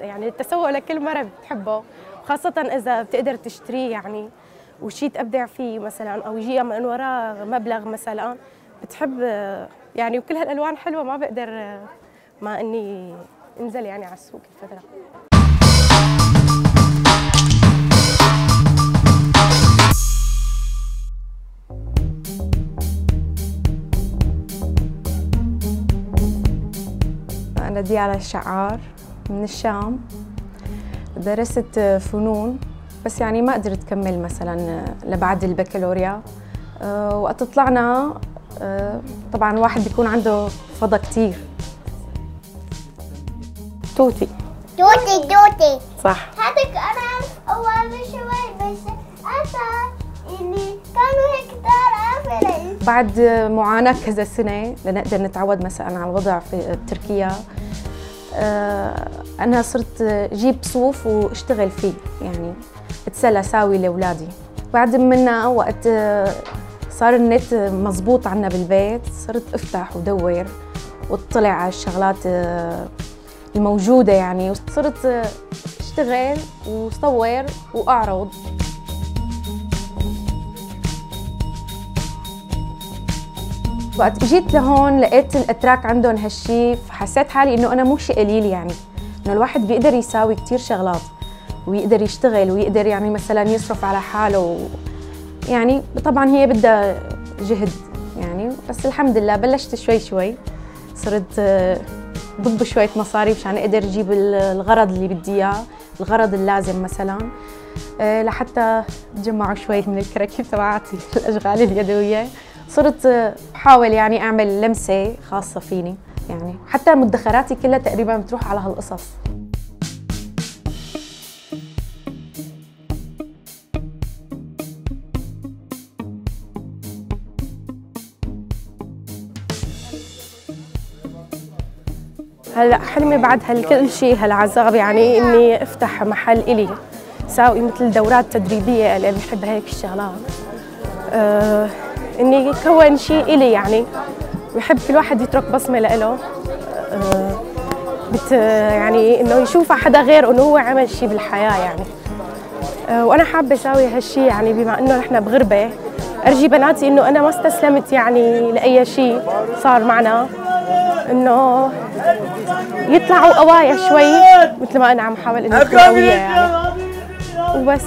يعني التسوق لكل مرة بتحبه خاصة إذا بتقدر تشتريه يعني وشي تبدع فيه مثلا أو يجي من وراه مبلغ مثلا بتحب يعني وكل هالألوان حلوة ما بقدر ما إني انزل يعني على السوق الفترة أنا ديالا الشعار. من الشام درست فنون بس يعني ما قدرت كمل مثلا لبعد البكالوريا. أه، وقت طلعنا طبعا الواحد بيكون عنده فضا كتير. توتي. توتي توتي. صح. هذاك أنا أول شوي بس أنا اللي كانوا هيك بعد معاناة كذا سنة لنقدر نتعود مثلا على الوضع في تركيا. آه، أنا صرت جيب صوف واشتغل فيه يعني أتسلى ساوي لأولادي. بعد منا وقت آه، صار النت مزبوط عنا بالبيت صرت أفتح ودور واطلع على الشغلات آه، الموجودة يعني. وصرت أشتغل وصور وأعرض. وقت اجيت لهون لقيت الاتراك عندهم هالشي فحسيت حالي إنه أنا مو شيء قليل يعني. إنه الواحد بيقدر يساوي كثير شغلات ويقدر يشتغل ويقدر يعني مثلا يصرف على حاله و... يعني طبعا هي بدها جهد يعني. بس الحمد لله بلشت شوي شوي صرت ضب شوية مصاري مشان أقدر أجيب الغرض اللي بدي إياه الغرض اللازم مثلا. آه، لحتى تجمعوا شوي من الكراكيب تبعاتي الأشغال اليدوية. صرت بحاول يعني أعمل لمسة خاصة فيني يعني حتى مدخراتي كلها تقريبا بتروح على هالقصص. هلأ حلمي بعد هالكل شيء هالعذاب يعني إني أفتح محل إلي ساوي مثل دورات تدريبية اللي بحب هيك الشغلات. أه إني كون شيء إلي يعني. بحب كل واحد يترك بصمة لإله بت يعني إنه يشوف حدا غير إنه هو عمل شيء بالحياة يعني. وأنا حابة أساوي هالشيء يعني بما إنه نحن بغربة. أرجي بناتي إنه أنا ما استسلمت يعني لأي شيء صار معنا. إنه يطلعوا قوايا شوي مثل ما أنا عم حاول انه يعني. وبس.